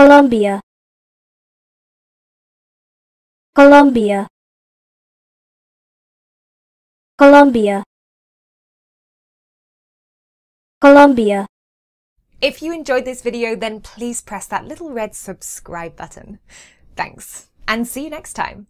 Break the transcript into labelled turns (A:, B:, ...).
A: Colombia Colombia Colombia Colombia
B: If you enjoyed this video, then please press that little red subscribe button. Thanks, and see you next time.